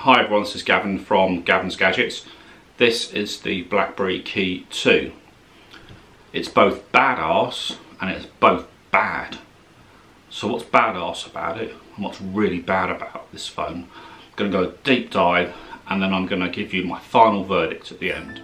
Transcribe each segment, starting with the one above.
Hi everyone, this is Gavin from Gavin's Gadgets. This is the BlackBerry Key 2. It's both badass and it's both bad. So what's badass about it and what's really bad about this phone? I'm going to go deep dive and then I'm going to give you my final verdict at the end.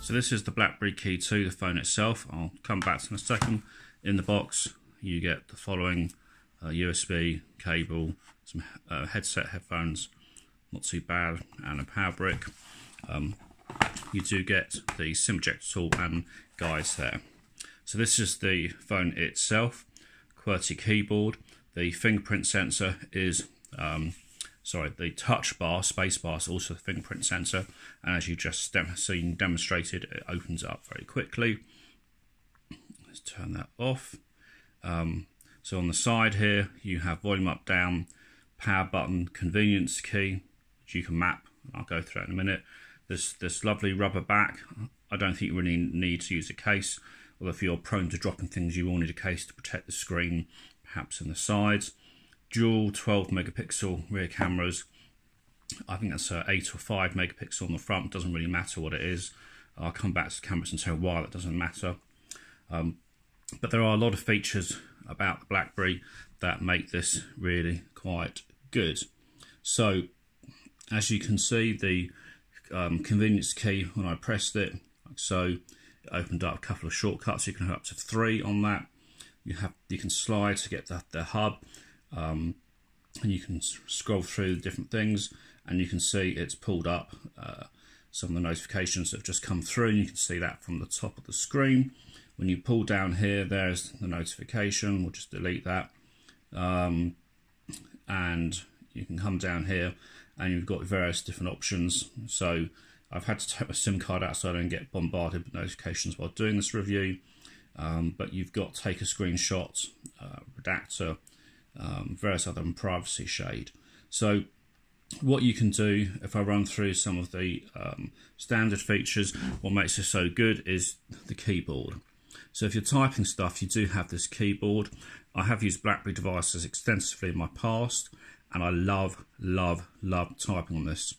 So this is the BlackBerry Key 2, the phone itself. I'll come back to in a second. In the box you get the following uh, USB cable, some uh, headset headphones, not too bad, and a power brick. Um, you do get the SIM ejector tool and guides there. So this is the phone itself, QWERTY keyboard. The fingerprint sensor is, um, sorry, the touch bar, space bar is also the fingerprint sensor. And as you just dem seen demonstrated, it opens up very quickly. Let's turn that off. Um, so on the side here, you have volume up, down, power button, convenience key, which you can map. I'll go through it in a minute. This this lovely rubber back. I don't think you really need to use a case. Although if you're prone to dropping things, you will need a case to protect the screen, perhaps in the sides. Dual 12 megapixel rear cameras. I think that's a 8 or 5 megapixel on the front. Doesn't really matter what it is. I'll come back to the cameras and say why that doesn't matter. Um, but there are a lot of features about the BlackBerry that make this really quite good. So as you can see the um, convenience key when I pressed it like so it opened up a couple of shortcuts. You can have up to three on that. You have you can slide to get the, the hub um, and you can scroll through the different things and you can see it's pulled up uh, some of the notifications that have just come through and you can see that from the top of the screen when you pull down here, there's the notification. We'll just delete that. Um, and you can come down here and you've got various different options. So I've had to take my SIM card out so I don't get bombarded with notifications while doing this review. Um, but you've got take a screenshot, uh, redactor, um, various other privacy shade. So what you can do if I run through some of the um, standard features, what makes this so good is the keyboard. So if you're typing stuff, you do have this keyboard. I have used BlackBerry devices extensively in my past, and I love, love, love typing on this.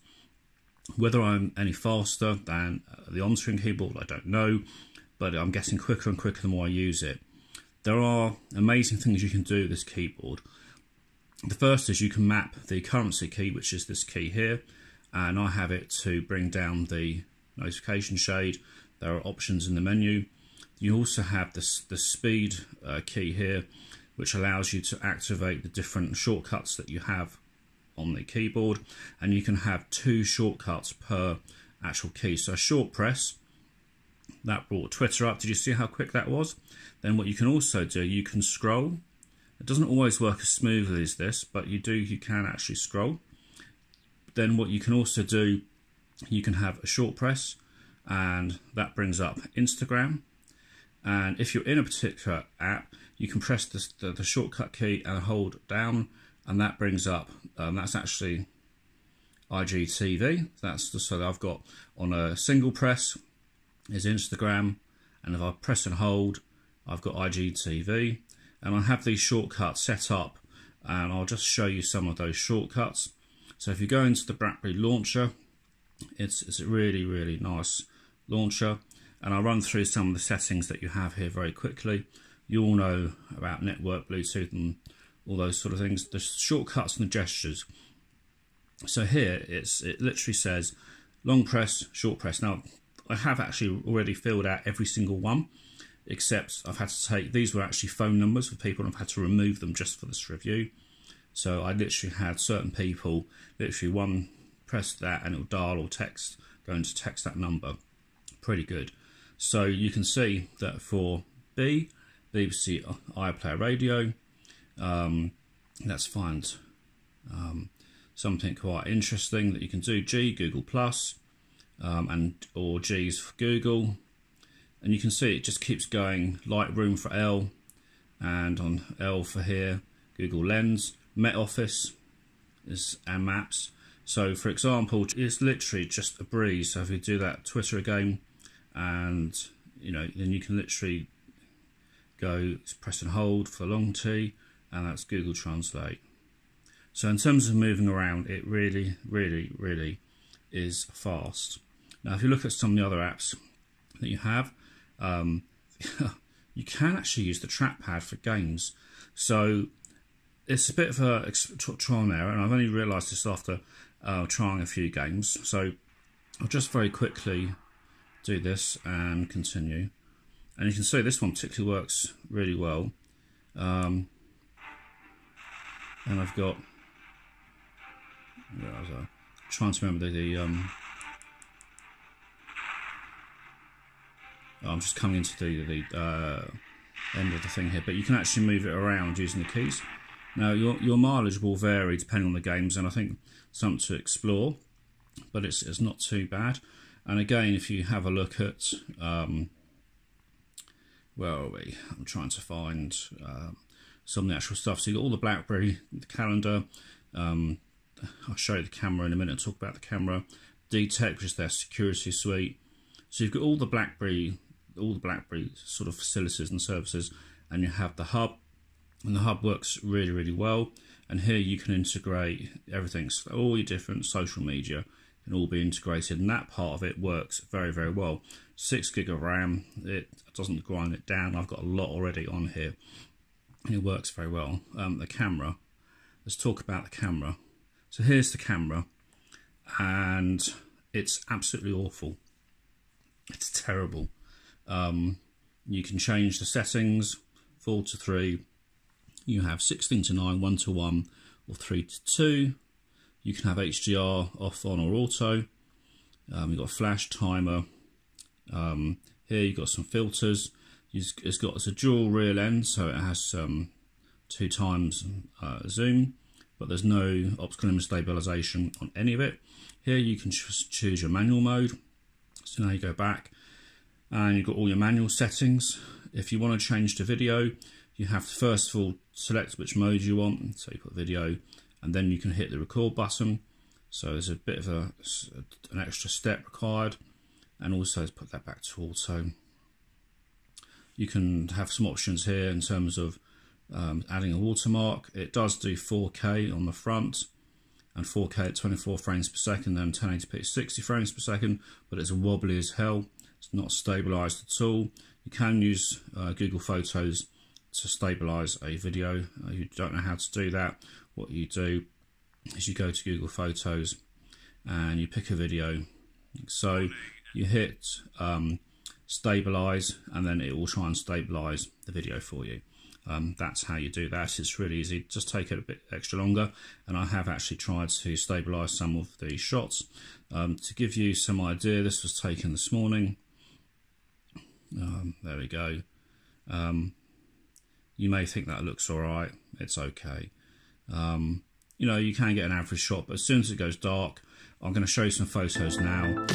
Whether I'm any faster than uh, the on-screen keyboard, I don't know, but I'm getting quicker and quicker the more I use it. There are amazing things you can do with this keyboard. The first is you can map the convenience key, which is this key here, and I have it to bring down the notification shade. There are options in the menu. You also have this the speed uh, key here, which allows you to activate the different shortcuts that you have on the keyboard, and you can have two shortcuts per actual key. So a short press, that brought Twitter up. Did you see how quick that was? Then what you can also do, you can scroll. It doesn't always work as smoothly as this, but you do, you can actually scroll. Then what you can also do, you can have a short press, and that brings up Instagram and if you're in a particular app you can press the, the, the shortcut key and hold down and that brings up um, that's actually IGTV that's the, so I've got on a single press is Instagram and if I press and hold I've got IGTV and I have these shortcuts set up and I'll just show you some of those shortcuts. So if you go into the BlackBerry launcher it's, it's a really really nice launcher and I'll run through some of the settings that you have here very quickly. You all know about network, Bluetooth and all those sort of things. The shortcuts and the gestures. So here it's it literally says long press, short press. Now I have actually already filled out every single one except I've had to take, these were actually phone numbers for people and I've had to remove them just for this review. So I literally had certain people, literally one press that and it'll dial or text, going to text that number. Pretty good. So you can see that for B, BBC iPlayer Radio, um, let's find um, something quite interesting that you can do. G, Google Plus, um, and or G's for Google. And you can see it just keeps going. Lightroom for L, and on L for here, Google Lens, Met Office is and Maps. So for example, it's literally just a breeze. So if you do that Twitter again, and you know then you can literally go press and hold for long T and that's Google Translate So in terms of moving around, it really, really, really is fast. Now, if you look at some of the other apps that you have, um, you can actually use the trackpad for games. So it's a bit of a trial and error, and I've only realised this after uh, trying a few games. So I'll just very quickly do this and continue. And you can see this one particularly works really well. Um, and I've got, I was uh, trying to remember the, the um, I'm just coming into the, the uh, end of the thing here, but you can actually move it around using the keys. Now your, your mileage will vary depending on the games and I think something to explore, but it's, it's not too bad. And again, if you have a look at, um, where are we? I'm trying to find uh, some of the actual stuff. So you've got all the BlackBerry the calendar. Um, I'll show you the camera in a minute, talk about the camera. DTEK, which is their security suite. So you've got all the BlackBerry, all the BlackBerry sort of facilities and services, and you have the hub, and the hub works really, really well. And here you can integrate everything, so all your different social media can all be integrated, and that part of it works very, very well. Six gig of RAM, it doesn't grind it down. I've got a lot already on here. And it works very well. Um, the camera, let's talk about the camera. So here's the camera, and it's absolutely awful. It's terrible. Um, you can change the settings, 4 to 3. You have 16 to 9, 1 to 1, or 3 to 2. You can have HDR off, on, or auto. Um, you've got a flash timer. Um, here you've got some filters. It's got it's a dual rear lens, so it has um, two times uh, zoom, but there's no optical image stabilization on any of it. Here you can choose your manual mode. So now you go back and you've got all your manual settings. If you want to change to video, you have to first of all select which mode you want. So you put video and then you can hit the record button. So there's a bit of a, an extra step required and also put that back to auto. You can have some options here in terms of um, adding a watermark. It does do 4K on the front and 4K at 24 frames per second, then 1080p at 60 frames per second, but it's wobbly as hell. It's not stabilized at all. You can use uh, Google Photos to stabilize a video. Uh, you don't know how to do that. What you do is you go to Google Photos and you pick a video. So you hit um, stabilize and then it will try and stabilize the video for you. Um, that's how you do that. It's really easy. Just take it a bit extra longer. And I have actually tried to stabilize some of the shots. Um, to give you some idea, this was taken this morning. Um, there we go. Um, you may think that looks all right. It's okay. Um, you know, you can get an average shot, but as soon as it goes dark, I'm going to show you some photos now.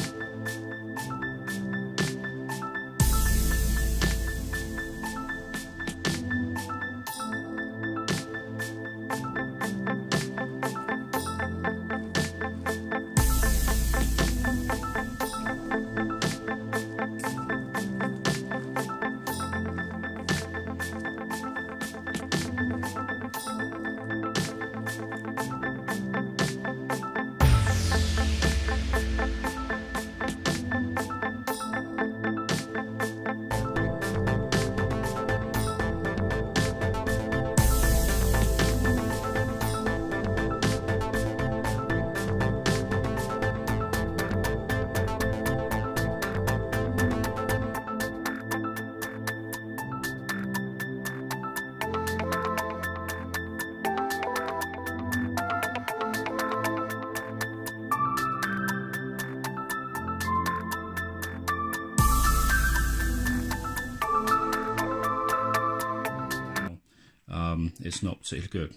It's not particularly good.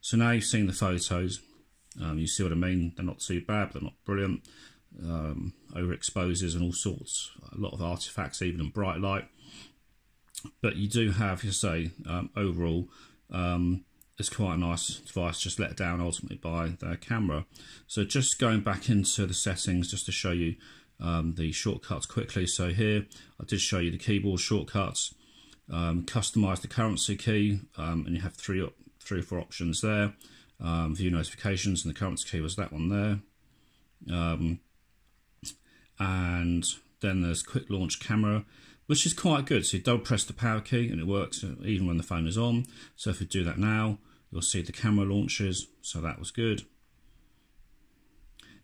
So now you've seen the photos, um, you see what I mean. They're not too bad, they're not brilliant. Um, overexposes and all sorts, a lot of artifacts, even in bright light. But you do have, you say, um, overall, um, it's quite a nice device, just let down ultimately by the camera. So just going back into the settings, just to show you um, the shortcuts quickly. So here, I did show you the keyboard shortcuts um, customize the convenience key um, and you have three three or four options there um, view notifications, and the convenience key was that one there. Um, and then there's quick launch camera, which is quite good. So you double press the power key and it works even when the phone is on. So if we do that now, you'll see the camera launches. So that was good.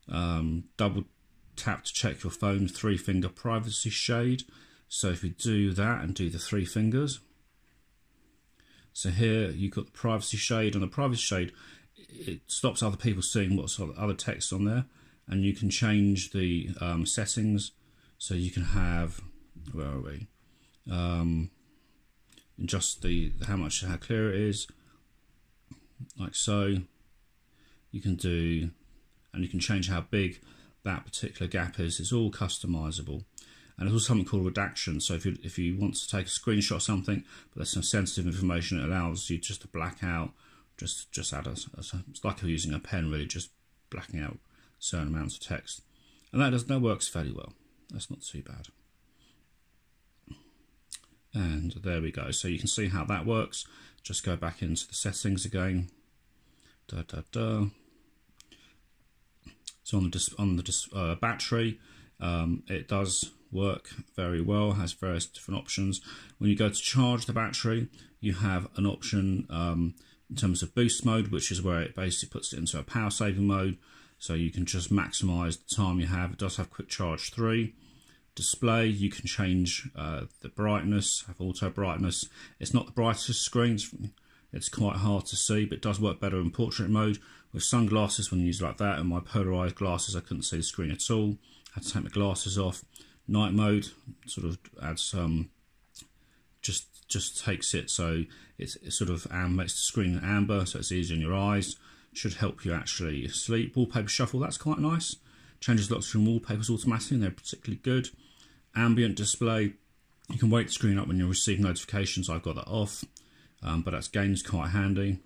Um, double tap to check your phone three finger privacy shade. So if we do that and do the three fingers, so here you've got the privacy shade, and the privacy shade it stops other people seeing what's other text on there, and you can change the um, settings so you can have where are we? Um, just the how much how clear it is, like so. You can do, and you can change how big that particular gap is. It's all customizable and there's also something called redaction. So if you if you want to take a screenshot of something, but there's some sensitive information, it allows you just to black out, just just add a, a it's like you're using a pen really, just blacking out certain amounts of text, and that does that works fairly well. That's not too bad. And there we go. So you can see how that works. Just go back into the settings again. Da da da. So on the on the uh, battery, um, it does work very well, has various different options. When you go to charge the battery, you have an option um, in terms of boost mode, which is where it basically puts it into a power saving mode. So you can just maximize the time you have. It does have quick charge 3. Display, you can change uh, the brightness, have auto brightness. It's not the brightest screens, it's quite hard to see, but it does work better in portrait mode. With sunglasses, when you use like that, and my polarized glasses, I couldn't see the screen at all. I had to take my glasses off night mode sort of adds some just just takes it. So it's, it sort of um, makes the screen amber so it's easy on your eyes. Should help you actually sleep. Wallpaper shuffle that's quite nice. Changes lots from wallpapers automatically and they're particularly good. Ambient display you can wake the screen up when you receive notifications I've got that off. Um, but that's games quite handy.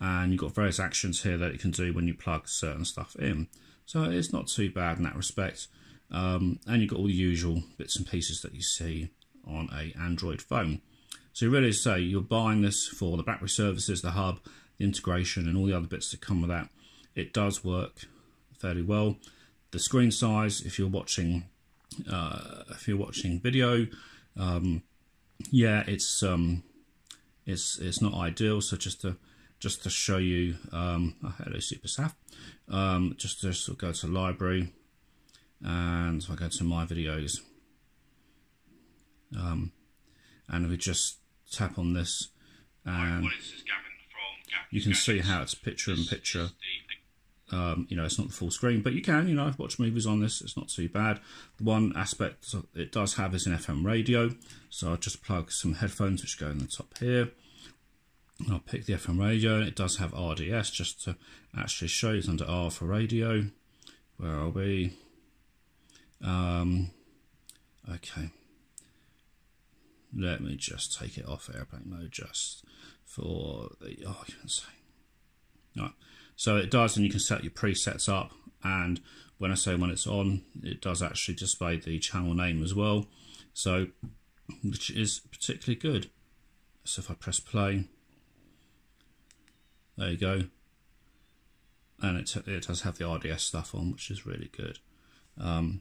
And you've got various actions here that you can do when you plug certain stuff in. So it's not too bad in that respect um, and you've got all the usual bits and pieces that you see on a Android phone. So really say you're buying this for the battery services, the hub, the integration and all the other bits that come with that. It does work fairly well. The screen size, if you're watching uh, if you're watching video, um, yeah, it's um, it's it's not ideal. So just to just to show you, um, oh, hello Super Saf, um, just to sort of go to library and if I go to my videos. Um, and we just tap on this and you can see how it's picture in picture. um, you know it's not the full screen but you can you know I've watched movies on this it's not too bad. The one aspect it does have is an FM radio so I'll just plug some headphones which go in the top here. I'll pick the FM radio and it does have RDS just to actually show you it's under R for radio. Where are we um, okay. Let me just take it off airplane mode just for the oh, you can. Right. So it does, and you can set your presets up. And when I say when it's on, it does actually display the channel name as well. So, which is particularly good. So if I press play, there you go. And it, it does have the RDS stuff on, which is really good. Um,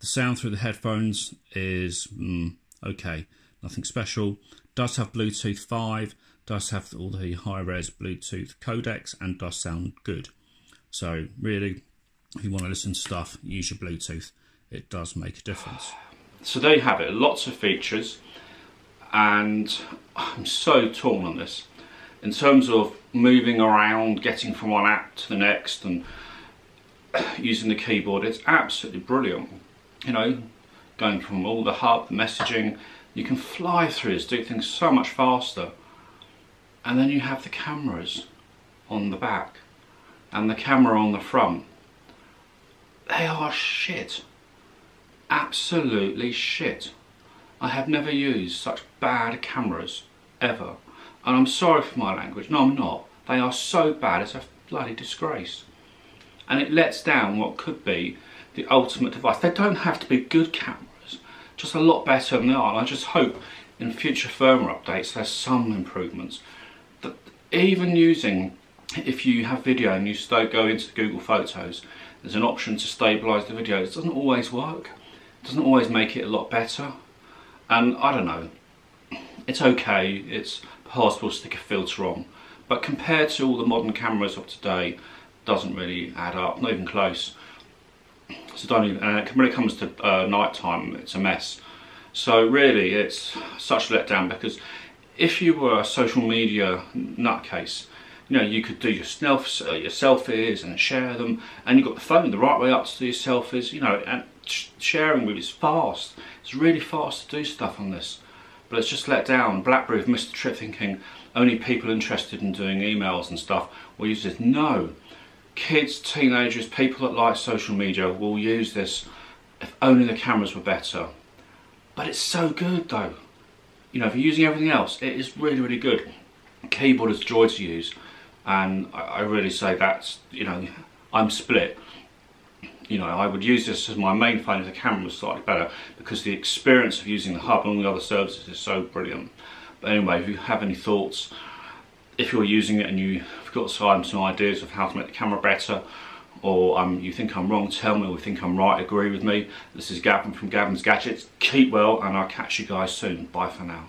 the sound through the headphones is mm, okay, nothing special. Does have Bluetooth 5, does have all the high res Bluetooth codecs, and does sound good. So, really, if you want to listen to stuff, use your Bluetooth. It does make a difference. So, there you have it. Lots of features, and I'm so torn on this. In terms of moving around, getting from one app to the next, and using the keyboard, it's absolutely brilliant you know, going from all the hub, the messaging, you can fly through this, do things so much faster. And then you have the cameras on the back and the camera on the front. They are shit. Absolutely shit. I have never used such bad cameras ever. And I'm sorry for my language. No, I'm not. They are so bad, it's a bloody disgrace. And it lets down what could be the ultimate device. They don't have to be good cameras, just a lot better than they are. And I just hope in future firmware updates there's some improvements. That even using if you have video and you go into Google Photos, there's an option to stabilize the video. It doesn't always work. It doesn't always make it a lot better. And I don't know, it's okay, it's possible to stick a filter on. But compared to all the modern cameras of today, doesn't really add up, not even close. So don't even, uh, when it comes to uh, night time, it's a mess. So really, it's such a letdown because if you were a social media nutcase, you know, you could do your, self, uh, your selfies and share them, and you've got the phone the right way up to do your selfies, you know, and sharing with is fast. It's really fast to do stuff on this. But it's just let down. BlackBerry have missed the trick thinking only people interested in doing emails and stuff will use this. No. Kids, teenagers, people that like social media will use this if only the cameras were better. But it's so good though. You know, if you're using everything else, it is really, really good. Keyboard is joy to use. And I really say that's, you know, I'm split you know, I would use this as my main phone if the camera was slightly better because the experience of using the hub and all the other services is so brilliant. But anyway, if you have any thoughts, if you're using it and you've got some, some ideas of how to make the camera better, or um, you think I'm wrong, tell me, or you think I'm right, agree with me. This is Gavin from Gavin's Gadgets. Keep well, and I'll catch you guys soon. Bye for now.